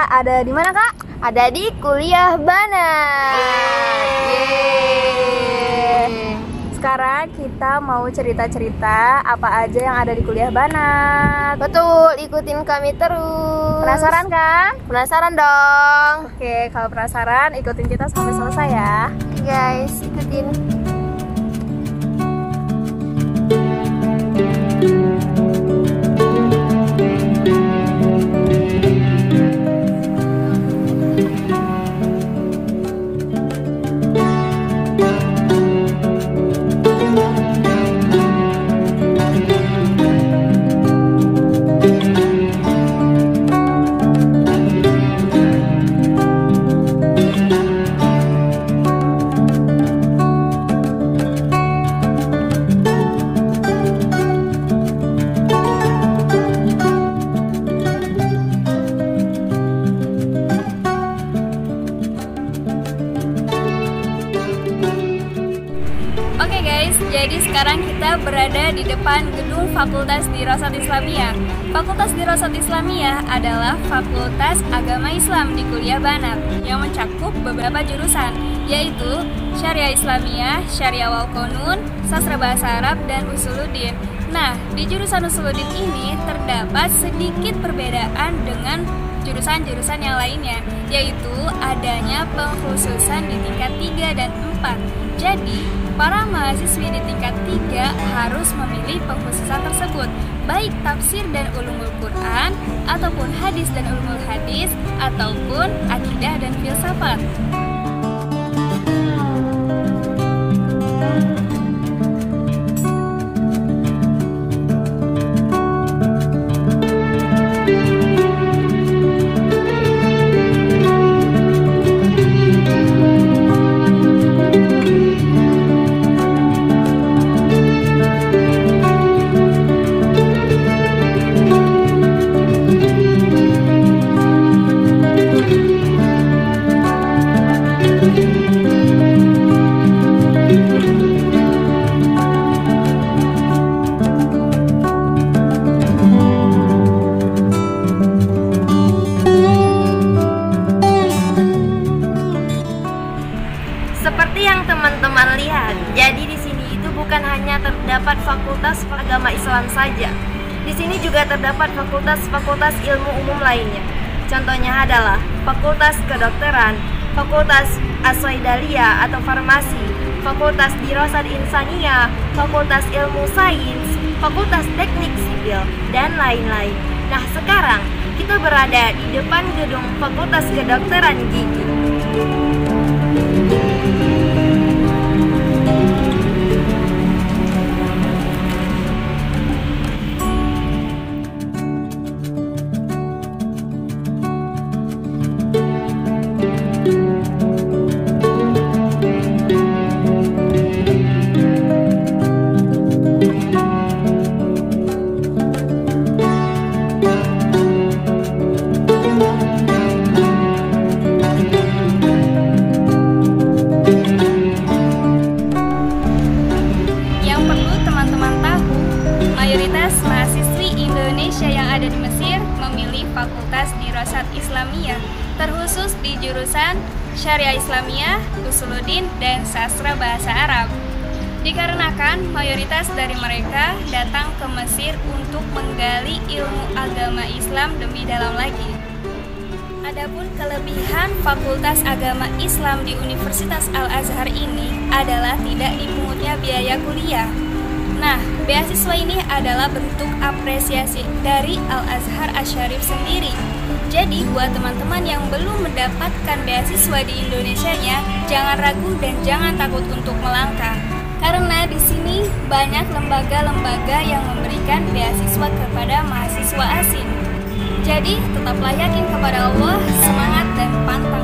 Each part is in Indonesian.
kita ada di mana kak? Ada di kuliah Bana. Yeay. Sekarang kita mau cerita-cerita apa aja yang ada di kuliah Banat. Betul, ikutin kami terus. Penasaran kan? Penasaran dong. Oke, kalau penasaran ikutin kita sampai selesai ya. Oke guys, ikutin. Guys, jadi sekarang kita berada di depan gedung Fakultas Dirosat Islamiyah. Fakultas Dirosat Islamiyah adalah Fakultas Agama Islam di Kuliah Banat yang mencakup beberapa jurusan, yaitu Syariah Islamiyah, Syariah Wal Qanun, Sastra Bahasa Arab, dan Usuluddin. Nah, di jurusan Usuluddin ini terdapat sedikit perbedaan dengan jurusan-jurusan yang lainnya, yaitu adanya pengkhususan di tingkat 3 dan 4. Jadi, para mahasiswi di tingkat 3 harus memilih pengkhususan tersebut, baik tafsir dan ulumul Quran, ataupun hadis dan ulumul hadis, ataupun akidah dan filsafat. Bukan hanya terdapat fakultas agama Islam saja. Di sini juga terdapat fakultas-fakultas ilmu umum lainnya. Contohnya adalah Fakultas Kedokteran, Fakultas Aswaidalia atau Farmasi, Fakultas Dirosat Insania, Fakultas Ilmu Sains, Fakultas Teknik Sipil, dan lain-lain. Nah, sekarang kita berada di depan gedung Fakultas Kedokteran Gigi. Fakultas Dirosat Islamiyah, terkhusus di jurusan Syariah Islamiyah, Usuluddin, dan Sastra Bahasa Arab. Dikarenakan mayoritas dari mereka datang ke Mesir untuk menggali ilmu agama Islam lebih dalam lagi. Adapun kelebihan Fakultas Agama Islam di Universitas Al-Azhar ini adalah tidak dipungutnya biaya kuliah. Beasiswa ini adalah bentuk apresiasi dari Al-Azhar Asyarif sendiri. Jadi, buat teman-teman yang belum mendapatkan beasiswa di Indonesia-nya, jangan ragu dan jangan takut untuk melangkah. Karena di sini banyak lembaga-lembaga yang memberikan beasiswa kepada mahasiswa asing. Jadi, tetaplah yakin kepada Allah, semangat dan pantang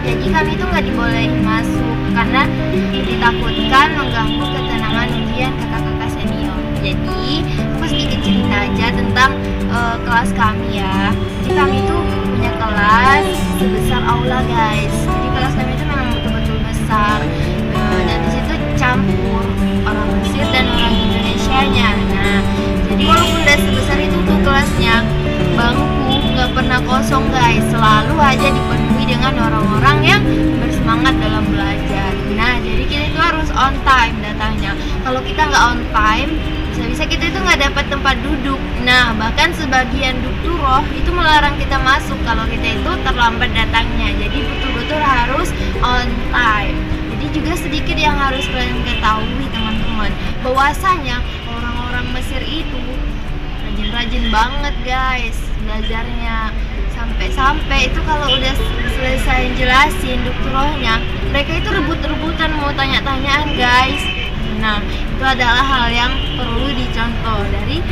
jadi kami tuh nggak dibolehin masuk karena ditakutkan mengganggu ketenangan ujian kakak-kakak senior. Jadi aku sedikit cerita aja tentang uh, kelas kami ya. Jadi kami tuh punya kelas sebesar aula guys. Jadi kelas kami itu memang betul-betul besar. Uh, dan di situ campur orang Mesir dan orang Indonesia nya nah jadi walaupun udah sebesar itu tuh kelasnya bangku nggak pernah kosong guys. Selalu aja dipenuhi dengan orang-orang yang bersemangat dalam belajar. Nah jadi kita itu harus on time datanya kalau kita nggak on time bisa-bisa kita itu nggak dapat tempat duduk. Nah bahkan sebagian dukturoh itu melarang kita masuk kalau kita itu terlambat datangnya. Jadi betul-betul harus on time. Jadi juga sedikit yang harus kalian ketahui teman-teman. Bahwasanya orang-orang Mesir itu rajin-rajin banget guys belajarnya sampai-sampai. Itu kalau udah selesai jelasin dokterohnya mereka itu rebut-rebutan mau tanya-tanyaan guys. Nah itu adalah hal yang perlu dicontoh dari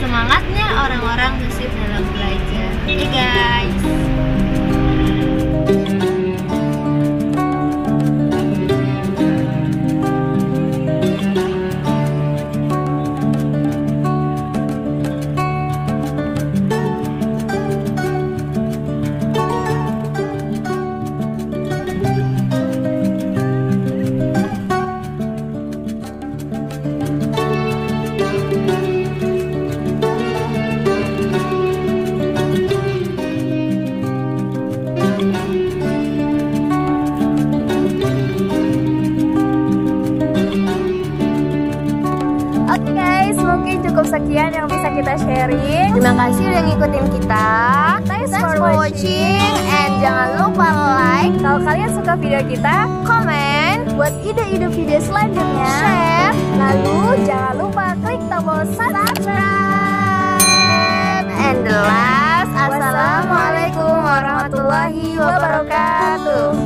semangatnya orang-orang Mesir dalam belajar. Oke okay, guys sekian yang bisa kita sharing. Terima kasih udah ngikutin kita. Thanks, Thanks for, watching. watching and jangan lupa like. Kalau kalian suka video kita, komen buat ide-ide video selanjutnya. Share. Lalu jangan lupa klik tombol subscribe. And the last, assalamualaikum warahmatullahi wabarakatuh.